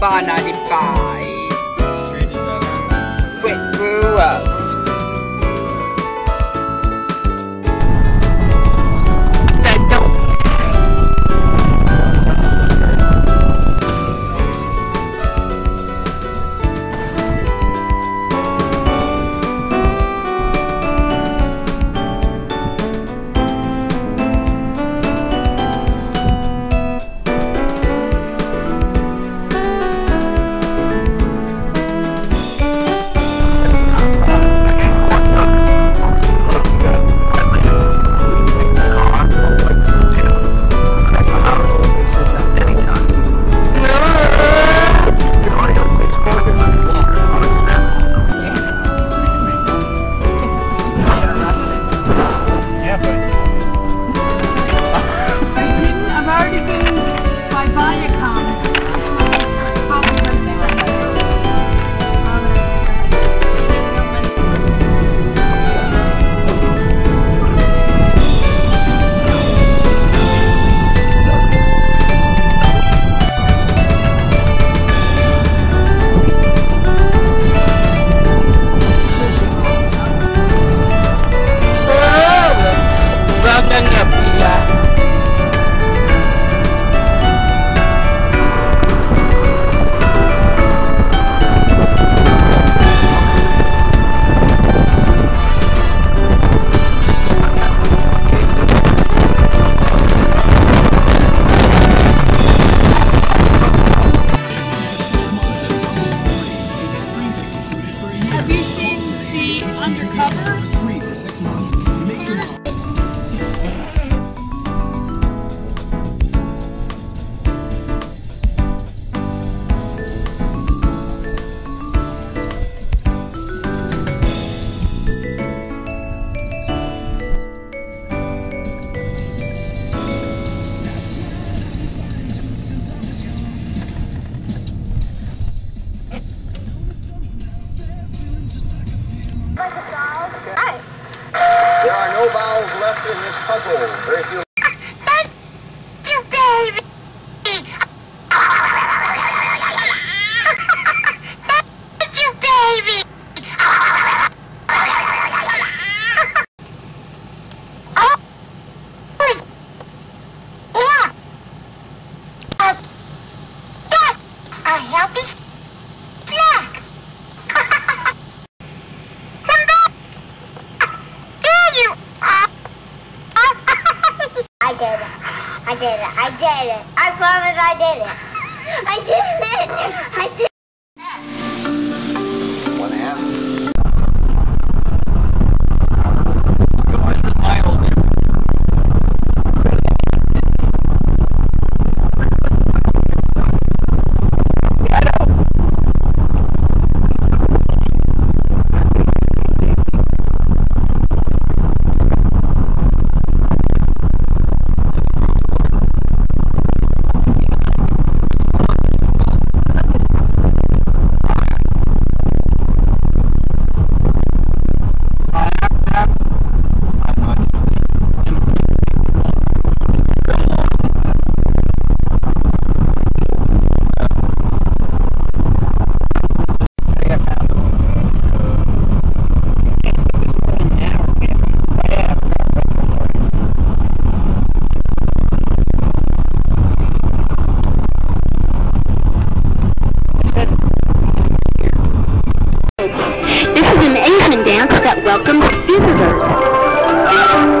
94, 95. Quit, grew up. Have you seen the undercover? Puzzle. Very few. Thank you. Oh, a healthy I did it. I did it. I did it. I promise I did it. I did it. I did rhythm and dance that welcomes visitors.